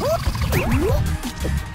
えっ?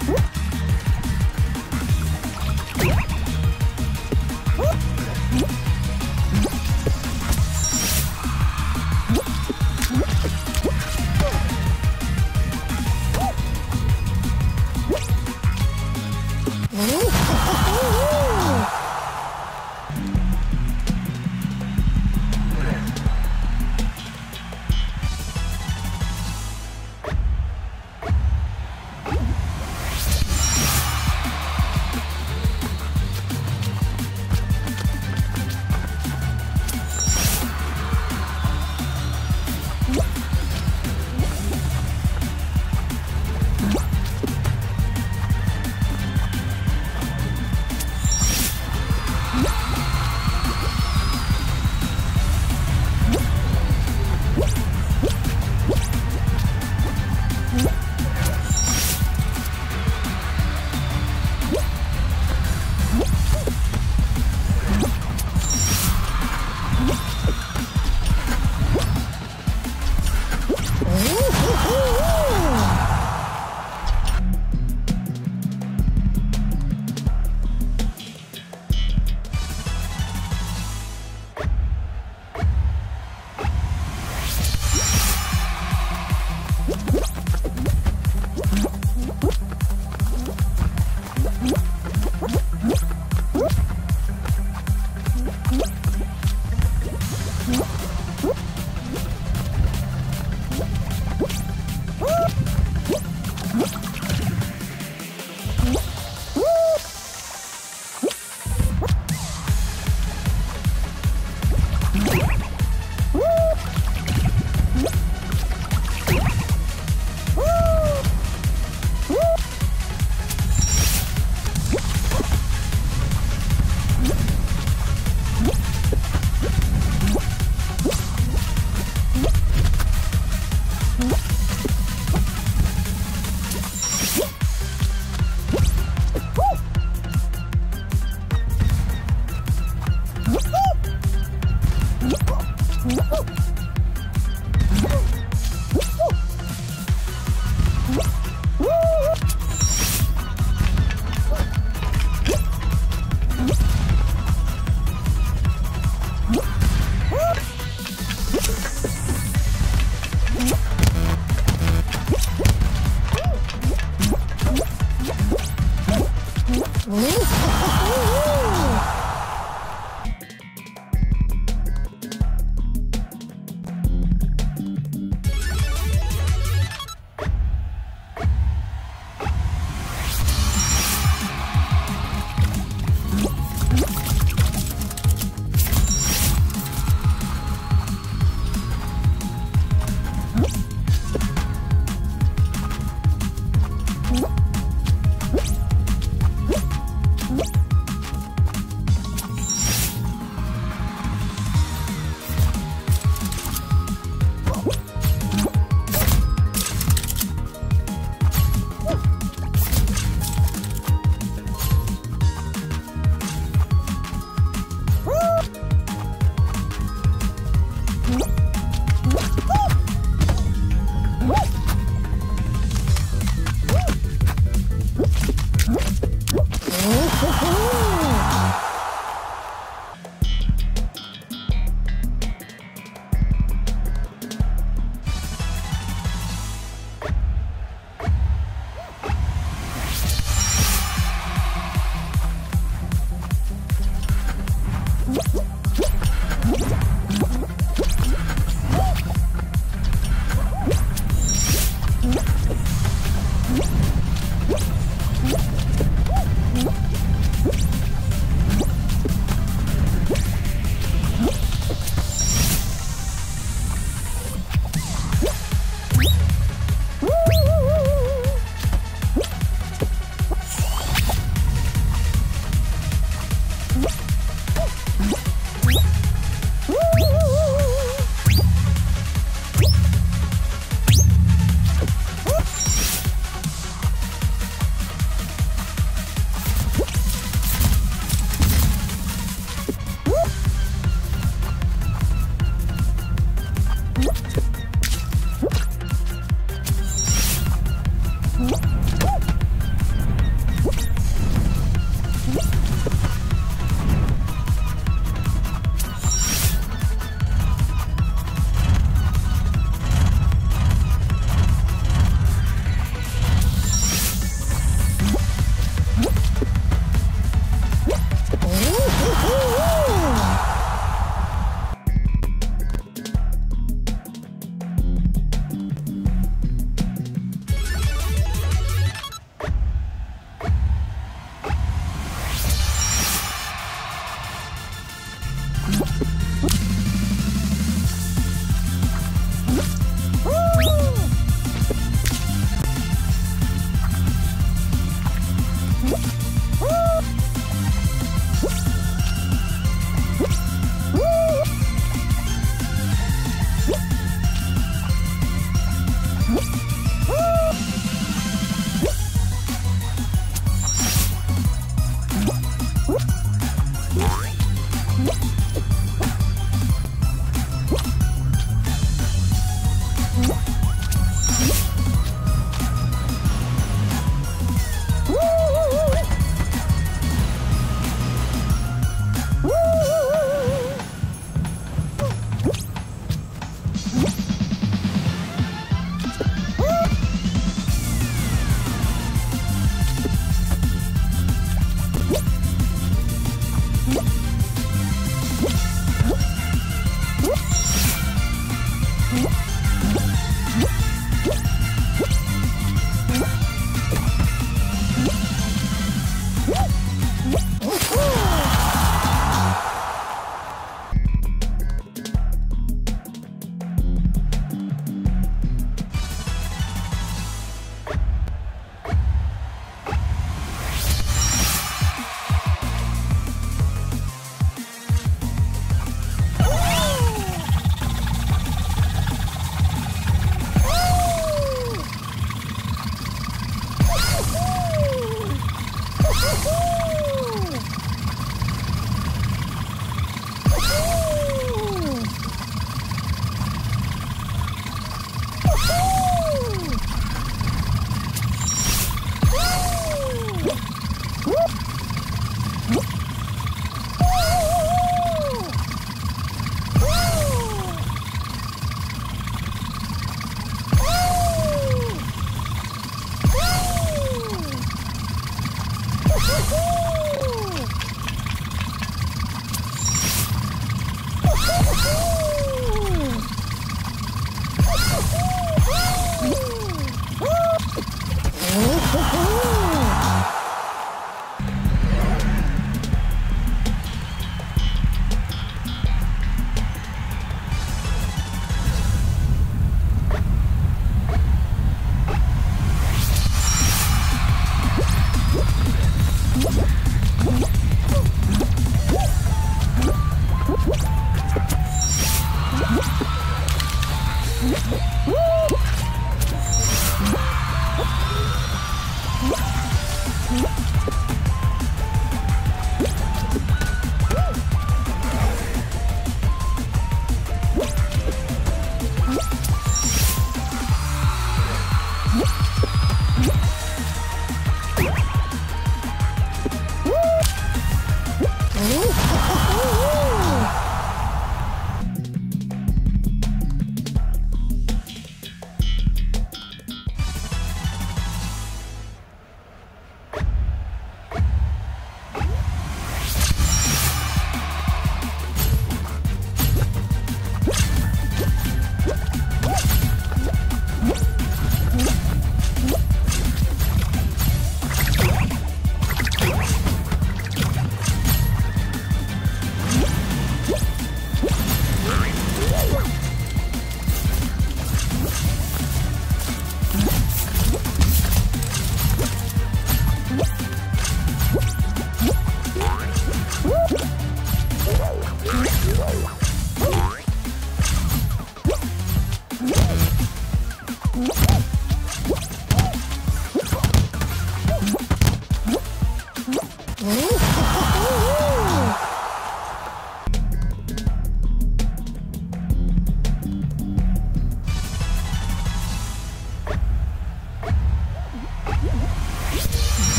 you